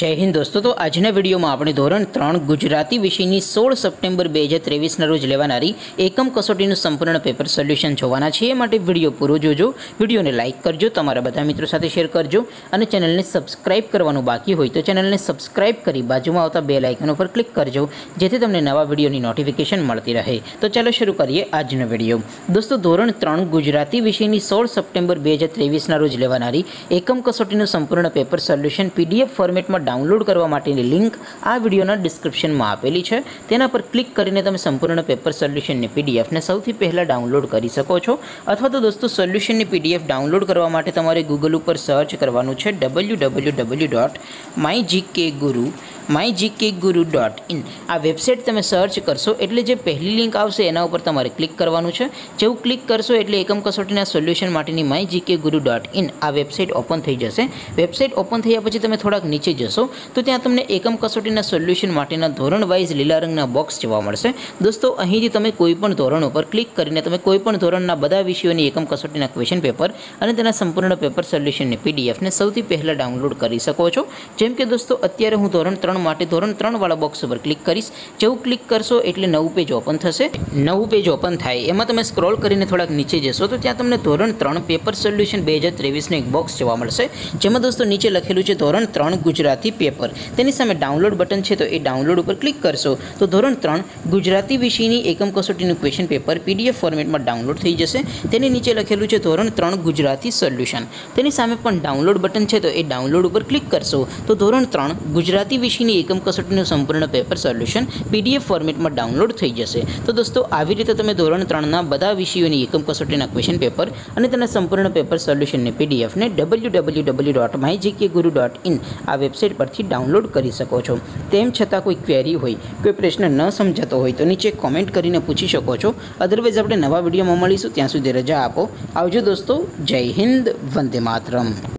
જય હિન્દ દોસ્તો. તો આજના વિડીયોમાં આપણે ધોરણ ત્રણ ગુજરાતી વિષયની સોળ સપ્ટેમ્બર બે હજાર ત્રેવીસના રોજ લેવાનારી એકમ કસોટીનું સંપૂર્ણ પેપર સોલ્યુશન જોવાના છે એ માટે વીડિયો પૂરો જોજો. વિડીયોને લાઇક કરજો, તમારા બધા મિત્રો સાથે શેર કરજો અને ચેનલને સબસ્ક્રાઇબ કરવાનું બાકી હોય તો ચેનલને સબસ્ક્રાઇબ કરી બાજુમાં આવતા બે લાઇકન ઉપર ક્લિક કરજો, જેથી તમને નવા વિડીયોની નોટિફિકેશન મળતી રહે. તો ચાલો શરૂ કરીએ આજનો વીડિયો. દોસ્તો, ધોરણ ત્રણ ગુજરાતી વિષયની સોળ સપ્ટેમ્બર બે હજાર ત્રેવીસના રોજ લેવાનારી એકમ કસોટીનું સંપૂર્ણ પેપર સોલ્યુશન પીડીએફ ફોર્મેટમાં ડાઉનલોડ કરવા માટેની લિંક આ વિડીયોના ડિસ્ક્રિપ્શનમાં આપેલી છે. તેના પર ક્લિક કરીને તમે સંપૂર્ણ પેપર સોલ્યુશનની પીડીએફને સૌથી પહેલાં ડાઉનલોડ કરી શકો છો. અથવા તો દોસ્તો, સોલ્યુશનની પીડીએફ ડાઉનલોડ કરવા માટે તમારે ગૂગલ ઉપર સર્ચ કરવાનું છે W W W dot my GK Guru my GK Guru dot in આ વેબસાઇટ તમે સર્ચ કરશો એટલે જે પહેલી લિંક આવશે એના ઉપર તમારે ક્લિક કરવાનું છે. જેવું ક્લિક કરશો એટલે એકમ કસોટીના સોલ્યુશન માટેની my GK Guru dot in આ વેબસાઇટ ઓપન થઈ જશે. વેબસાઇટ ઓપન થયા પછી તમે થોડાક નીચે જશો તો ત્યાં તમને એકમ કસોટીના સોલ્યુશન માટેના ધોરણ વાઇઝ લીલા રંગના બોક્સ જોવા મળશે. દોસ્તો, અહીંથી તમે કોઈપણ ધોરણ ઉપર ક્લિક કરીને તમે કોઈપણ ધોરણના બધા વિષયોની એકમ કસોટીના ક્વેશ્ચન પેપર અને તેના સંપૂર્ણ પેપર સોલ્યુશનની પીડીએફને સૌથી પહેલાં ડાઉનલોડ કરી શકો છો. જેમ કે દોસ્તો, અત્યારે હું ધોરણ ત્રણ માટે ધોરણ ત્રણ વાળા બોક્સ ઉપર ક્લિક કરીશ. જેવું ક્લિક કરશો એટલે નવું પેજ ઓપન થશે. નવું પેજ ઓપન થાય. એમાં તમે સ્ક્રોલ કરીને થોડાક નીચે જશો તો ત્યાં તમને ધોરણ ત્રણ પેપર સોલ્યુશન બે હજાર ત્રેવીસનું એક બોક્સ જોવા મળશે. જેમાં દોસ્તો નીચે લખેલું છે ધોરણ ત્રણ ગુજરાતી પેપર તેની સામે ડાઉનલોડ બટન છે તો એ ડાઉનલોડ ઉપર ક્લિક કરશો. તો ધોરણ ત્રણ ગુજરાતી વિષયની એકમ કસોટીનું ક્વેશ્ચન પેપર પીડીએફ ફોર્મેટમાં ડાઉનલોડ થઈ જશે. તેની નીચે લખેલું છે ધોરણ ત્રણ ગુજરાતી સોલ્યુશન તેની સામે પણ ડાઉનલોડ બટન છે તો એ ડાઉનલોડ ઉપર ક્લિક કરશો. તો ધોરણ ત્રણ ગુજરાતી વિષયની એકમ કસોટીનું સંપૂર્ણ પેપર સોલ્યુશન પીડીએફ ફોર્મેટમાં ડાઉનલોડ થઈ જશે. તો દોસ્તો, આવી રીતે તમે ધોરણ ત્રણના બધા વિષયોની એકમ કસોટીના ક્વેશ્ચન પેપર અને તેના સંપૂર્ણ પેપર સોલ્યુશનની પીડીએફને W W W dot my GK Guru dot in આ વેબસાઇટ પરથી ડાઉનલોડ કરી શકો છો. તેમ છતાં કોઈ ક્વેરી હોય, કોઈ પ્રશ્ન ન સમજાતો હોય, તો નીચે કોમેન્ટ કરીને પૂછી શકો છો. અદરવાઇઝ આપણે નવા વિડીયોમાં મળીશું. ત્યાં સુધી રજા આપો. આવજો દોસ્તો. જય હિન્દ. વંદે માતરમ.